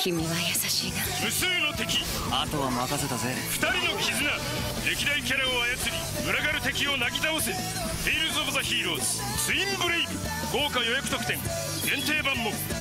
君は優しいが無数の敵。あとは任せたぜ。二人の絆。歴代キャラを操り群がる敵をなぎ倒せ「テイルズ・オブ・ザ・ヒーローズツインブレイブ」豪華予約特典。限定版も。